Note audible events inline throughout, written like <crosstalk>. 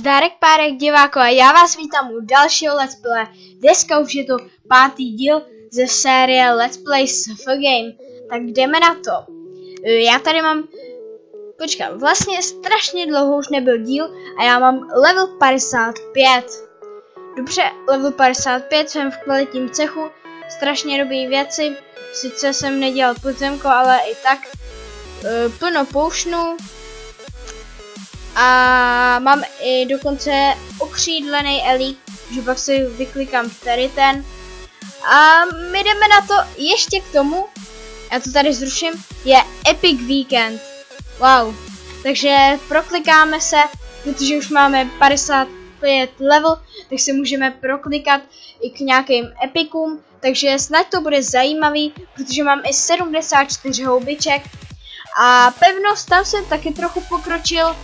Zdárek párek diváko a já vás vítám u dalšího Let's Play. Dneska už je to pátý díl ze série Let's Play SF Game. Tak jdeme na to. E, Já tady mám... Počkám, vlastně strašně dlouho už nebyl díl a já mám level 55. Dobře, level 55, jsem v kvalitním cechu, strašně dobrý věci. Sice jsem nedělal podzemko, ale i tak e, plno poušnů, a mám i dokonce okřídlený elík, že pak si vyklikám tady ten. A my jdeme na to ještě k tomu, já to tady zruším, je Epic Weekend. Wow. Takže proklikáme se, protože už máme 55 level, tak se můžeme proklikat i k nějakým epikům, takže snad to bude zajímavý, protože mám i 74 houbiček. A pevnost tam jsem taky trochu pokročil,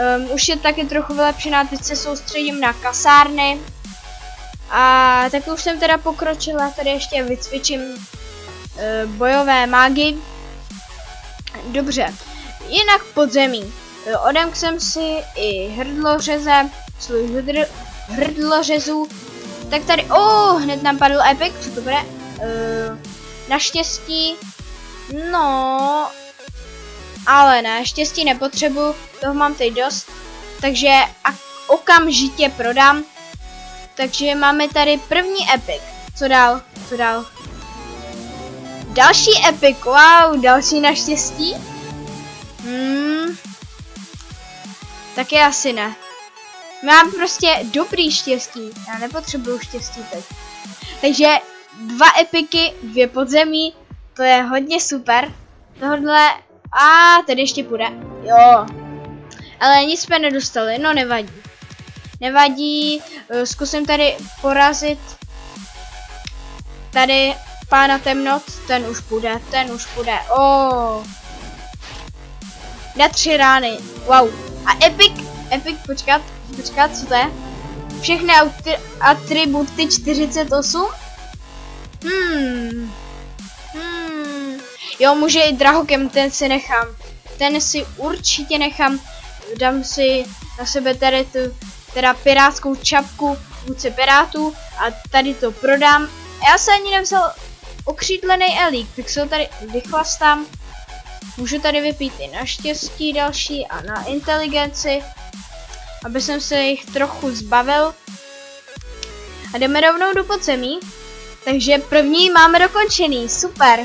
Um, už je taky trochu vylepšená, teď se soustředím na kasárny. A tak už jsem teda pokročila, tady ještě vycvičím uh, bojové mágy. Dobře, jinak podzemí. Odemk jsem si i hrdlořeze, svůj hrdl, hrdlořezů. Tak tady, oh, hned nám padl epic, co to bude? Uh, naštěstí, no, ale naštěstí nepotřebuju, toho mám teď dost, takže a okamžitě prodám. Takže máme tady první epic. Co dál? Co dál? Další epic, wow, další naštěstí. Hmm. je asi ne. Mám prostě dobrý štěstí, já nepotřebuju štěstí teď. Takže dva epiky, dvě podzemí, to je hodně super. Tohle a tady ještě půjde. Jo. Ale nic jsme nedostali, no nevadí. Nevadí, eh, zkusím tady porazit tady pána temnot, ten už půjde, ten už půjde, oh. Na tři rány, wow. A epic, epic, počkat, počkat, co to je? Všechny atributy 48? Hmm, Jo, může i drahokem, ten si nechám. Ten si určitě nechám. Dám si na sebe tady tu, teda pirátskou čapku vůdce pirátů a tady to prodám. Já se ani nevzal okřídlený elík, tak se ho tady vychlastám. Můžu tady vypít i na štěstí další a na inteligenci, aby jsem se jich trochu zbavil. A jdeme rovnou do podzemí. Takže první máme dokončený, super.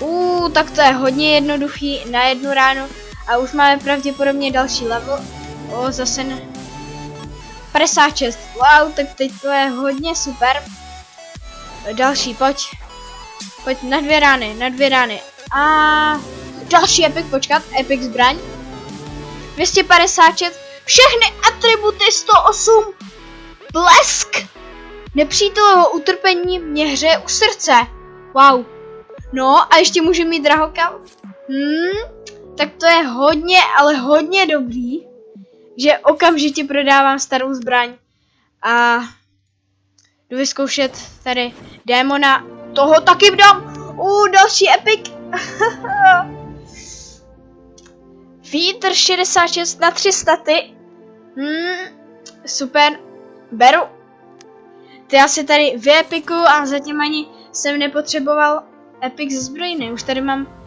Uuu, tak to je hodně jednoduchý na jednu ránu. A už máme pravděpodobně další level. O, zase ne. 56. Wow, tak teď to je hodně super. Další, pojď. Pojď na dvě rány, na dvě rány. A další epic, počkat, epic zbraň. 256. Všechny atributy 108. Blesk. Nepřítelovo utrpení mě hře u srdce. Wow. No a ještě může mít drahokam. Hmm, tak to je hodně, ale hodně dobrý, že okamžitě prodávám starou zbraň a jdu vyzkoušet tady démona. Toho taky dám. U další epic. <laughs> Feeder 66 na 300 ty. Hmm, super. Beru. Ty asi tady vyepiku a zatím ani jsem nepotřeboval epic ze zbrojny. Už tady mám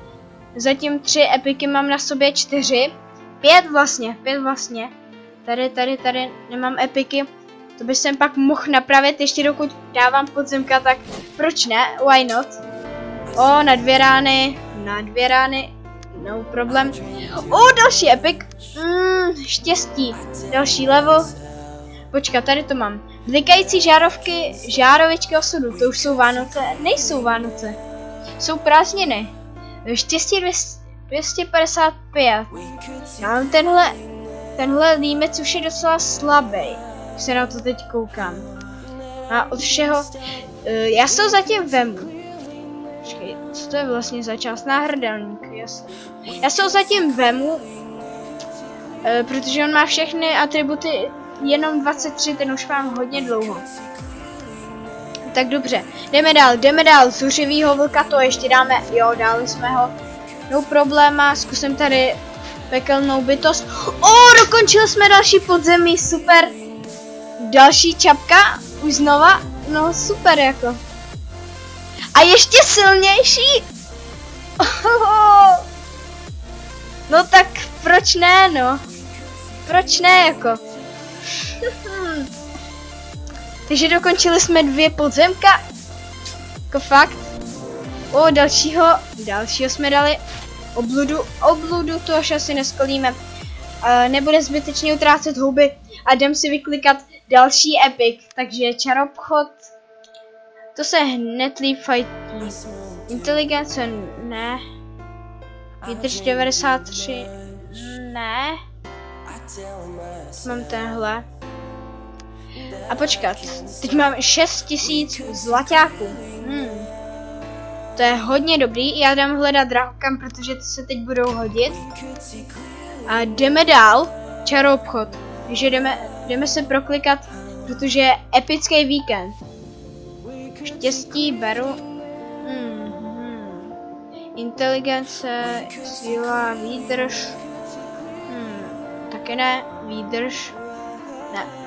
zatím tři epiky, mám na sobě čtyři. Pět vlastně, pět vlastně. Tady, tady, tady nemám epiky. To by jsem pak mohl napravit, ještě dokud dávám podzemka, tak proč ne? Why not? O, na dvě rány, na dvě rány, no problem. O, další epic. Mm, štěstí. Další level. Počkat, tady to mám. Blikající žárovky, žárovičky osudu, to už jsou Vánoce, nejsou Vánoce jsou prázdniny. Štěstí 255. Já mám tenhle, tenhle límec už je docela slabý. Se na to teď koukám. A od všeho, uh, já se ho zatím vemu. Počkej, co to je vlastně za část? Náhrdelník, jasně. Já se ho zatím vemu, uh, protože on má všechny atributy jenom 23, ten už mám hodně dlouho. Tak dobře, jdeme dál, jdeme dál, zuřivýho vlka to ještě dáme, jo, dali jsme ho. No probléma, zkusím tady pekelnou bytost. O, dokončili jsme další podzemí, super. Další čapka, už znova, no super jako. A ještě silnější. <laughs> No tak proč ne, no? Proč ne, jako? Takže dokončili jsme dvě podzemka. Jako fakt. O, dalšího, dalšího jsme dali. Obludu, obludu to až asi neskolíme. Uh, nebude zbytečně utrácet houby a jdem si vyklikat další epic. Takže čarobchod. To se hned líp fightí. Inteligence ne. Výdrž 93 ne. Mám tenhle. A počkat, teď mám 6000 zlaťáků. Hmm. To je hodně dobrý, já dám hledat drahokam, protože ty se teď budou hodit. A jdeme dál, čaroobchod. Takže jdeme, jdeme se proklikat, protože je epický víkend. Štěstí beru. Hmm, hmm. Inteligence, síla, výdrž. Hmm, taky ne, výdrž. Ne.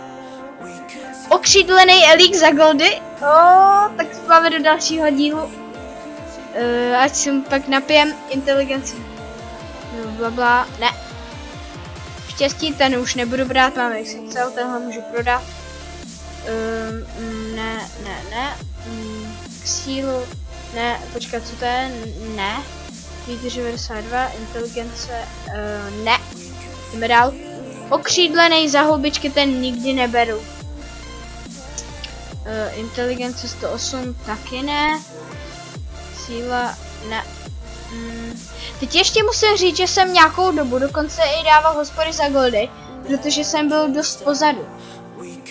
Okřídlený elík za goldy. Oh, tak máme do dalšího dílu. Uh, ať si pak napijem inteligenci. No, bla, bla, ne. Štěstí ten už nebudu brát, máme XXL, tenhle můžu prodat. Um, ne, ne, ne. Um, k sílu, ne, počkat, co to je? Ne. Výdrž 92, inteligence, uh, ne. Jdeme dál. Okřídlený za houbičky ten nikdy neberu. Uh, inteligence 108 taky ne síla, ne. Mm. Teď ještě musím říct, že jsem nějakou dobu dokonce i dával hospody za goldy, protože jsem byl dost pozadu.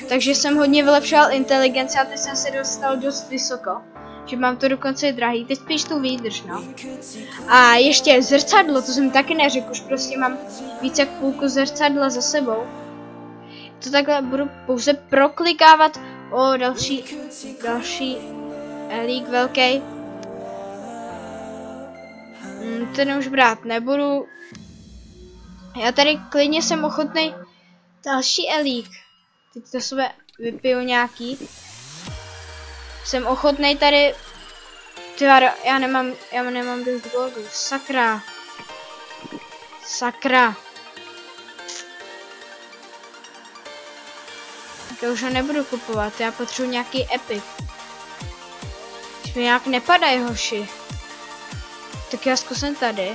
Takže jsem hodně vylepšoval inteligenci a teď jsem se dostal dost vysoko. Že mám to dokonce drahý, teď spíš tu výdrž, no. A ještě zrcadlo, to jsem taky neřekl, už prostě mám více jak půlku zrcadla za sebou. To takhle budu pouze proklikávat. O, další, další elík velký. Mm, ten už brát nebudu. Já tady klidně jsem ochotný další elík. Teď to sebe vypiju nějaký. Jsem ochotný tady... Tyvaro, já nemám, já nemám dost goldu. Sakra. Sakra. Já už ho nebudu kupovat, já potřebuji nějaký epic. Když mi nějak nepadají hoši. Tak já zkusím tady.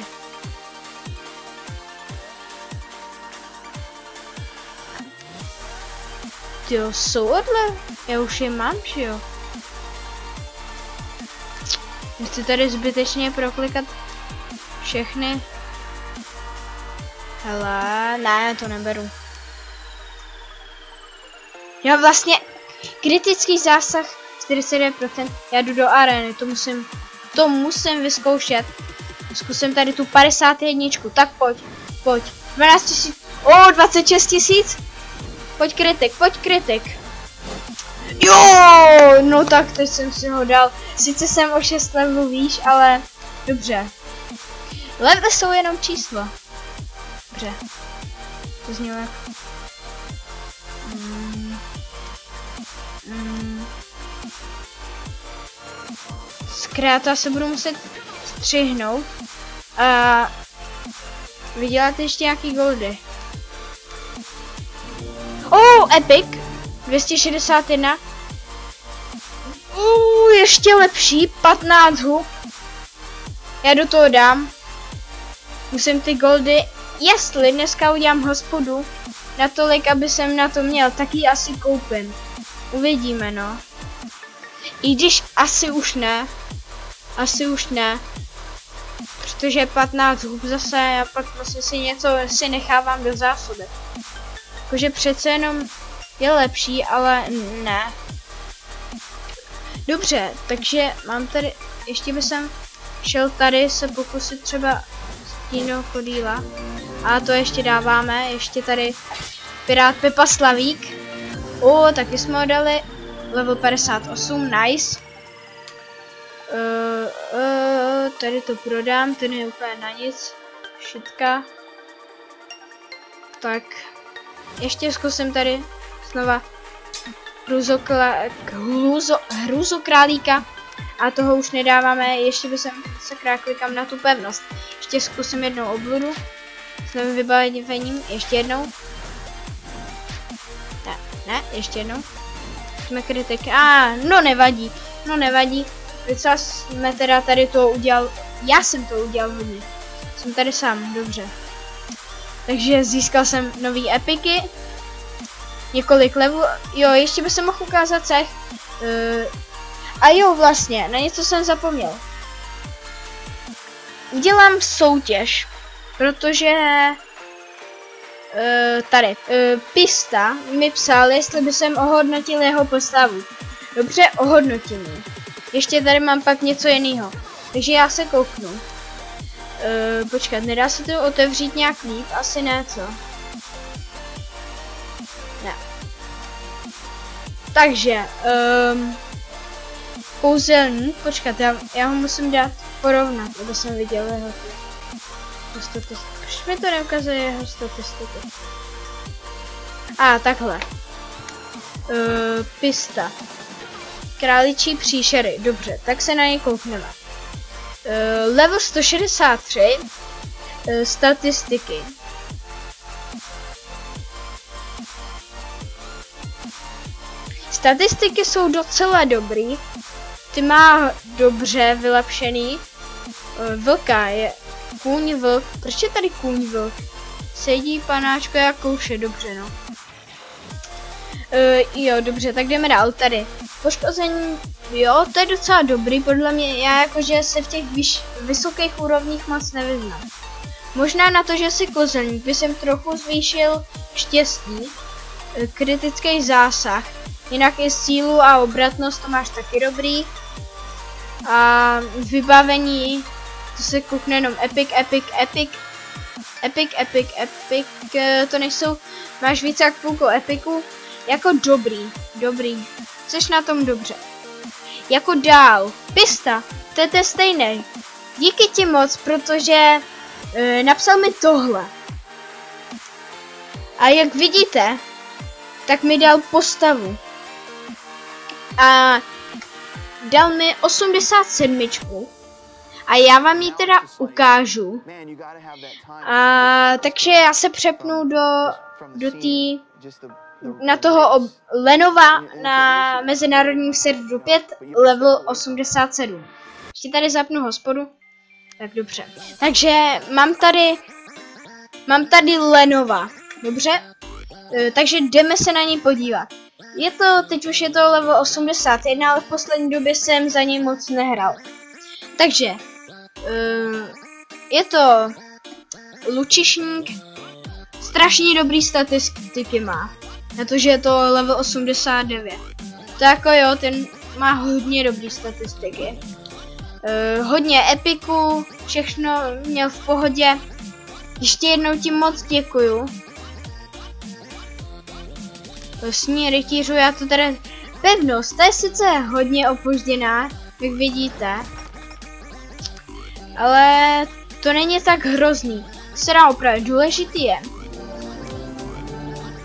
Jo, souhle. Já už je mám, že jo? Chci tady zbytečně proklikat všechny. Hele, ne, to neberu. Já vlastně kritický zásah 49%, já jdu do areny, to musím to musím vyzkoušet. Zkusím tady tu 51. Tak pojď, pojď. 12 tisíc. O, 26 tisíc. Pojď kritik, pojď kritik. Jo, no tak teď jsem si ho dal. Sice jsem o 6 levelů výš, ale dobře. Levely jsou jenom číslo. Dobře. To znělo jak... Zkrátka se budu muset střihnout a vydělat ještě nějaký goldy. Oh, epic! 261. Uh, ještě lepší, 15 hub. Já do toho dám. Musím ty goldy, jestli dneska udělám hospodu, natolik, aby jsem na to měl, tak ji asi koupím. Uvidíme, no. I když asi už ne. Asi už ne. Protože 15 hub zase, já pak vlastně si něco si nechávám do zásoby. Jakože přece jenom je lepší, ale ne. Dobře, takže mám tady, ještě by jsem šel tady se pokusit třeba stínou chodíla. A to ještě dáváme, ještě tady Pirát Pepa Slavík. O, taky jsme ho dali. Level 58, nice. Uh, uh, tady to prodám, ten je úplně na nic. Šitka. tak ještě zkusím tady znova hruzo, hruzokrálíka a toho už nedáváme, ještě by se sakra klikám na tu pevnost. Ještě zkusím jednou obludu s novým vybavením, ještě jednou. Ne, ne, ještě jednou. Jsme kritik, a ah, no nevadí, no nevadí. Docela jsme teda tady to udělal, já jsem to udělal hodně. Jsem tady sám, dobře. Takže získal jsem nový epiky. Několik levelů. Jo, ještě by se mohl ukázat cech. Uh, a jo, vlastně, na něco jsem zapomněl. Udělám soutěž, protože uh, tady, uh, Pista mi psal, jestli by jsem ohodnotil jeho postavu. Dobře, ohodnotím Ještě tady mám pak něco jiného. Takže já se kouknu. Uh, počkat, nedá se to otevřít nějak líp? Asi ne, co? Ne. Takže, um, kouzelník, počkat, já, já ho musím dát porovnat, aby jsem viděl jeho statistiky. Proč mi to neukazuje jeho statistiky? A, takhle. Uh, pista. Králičí příšery, dobře, tak se na ně koukneme. Uh, level 163. Uh, statistiky. Statistiky jsou docela dobrý, ty má dobře vylepšený. Eh, vlka je kůň vlk. Proč je tady kůň vlk? Sedí panáčko jak kouše, dobře no. Uh, jo, dobře, tak jdeme dál tady. Poškození, jo, to je docela dobrý, podle mě, já jakože se v těch vyš, vysokých úrovních moc nevyznám. Možná na to, že si kozelník, by jsem trochu zvýšil štěstí, eh, kritický zásah, jinak i sílu a obratnost to máš taky dobrý. A vybavení, to se koukne jenom epic, epic, epic, epic, epic, epic, eh, to nejsou, máš více jak půlku epiku, jako dobrý, dobrý, jsi na tom dobře. Jako dál, pista, to je stejné. Díky ti moc, protože e, napsal mi tohle. A jak vidíte, tak mi dal postavu. A dal mi 87. A já vám ji teda ukážu. A, takže já se přepnu do, do té na toho ob, Lenova na mezinárodním serveru 5 level 87. Ještě tady zapnu hospodu. Tak dobře. Takže mám tady mám tady Lenova. Dobře? E, takže jdeme se na ní podívat. Je to, teď už je to level 81, ale v poslední době jsem za něj moc nehrál. Takže, uh, je to lučišník, strašně dobrý statistiky má. Na to, že je to level 89. To jako jo, ten má hodně dobrý statistiky. Uh, hodně epiku, všechno měl v pohodě. Ještě jednou ti moc děkuju Sní rytířů, já to teda... Pevnost, to je sice hodně opožděná, jak vidíte. Ale to není tak hrozný. Dá opravdu důležitý je.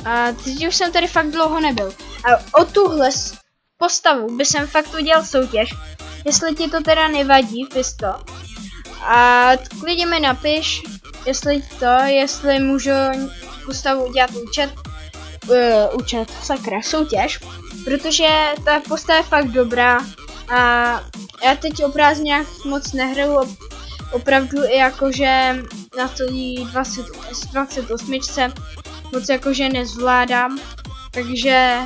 A teď už jsem tady fakt dlouho nebyl. A o tuhle postavu by jsem fakt udělal soutěž. Jestli ti to teda nevadí, pisto. A klidně mi napiš, jestli to, jestli můžu postavu udělat účet uh, účet, sakra, soutěž, protože ta postava je fakt dobrá a já teď o prázdninách moc nehraju, opravdu i jakože na to 20, 28 moc jakože nezvládám, takže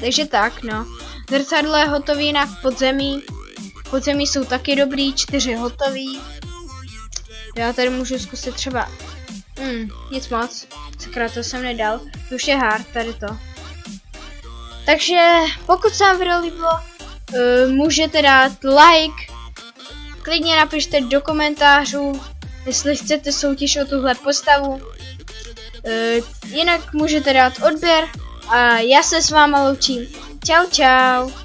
takže tak no. Zrcadlo je hotový na podzemí, podzemí jsou taky dobrý, čtyři hotový. Já tady můžu zkusit třeba, hmm, nic moc. Sakra, to jsem nedal. To už je hard, tady to. Takže pokud se vám video líbilo, uh, můžete dát like. Klidně napište do komentářů, jestli chcete soutěž o tuhle postavu. Uh, jinak můžete dát odběr a já se s váma loučím. Čau čau.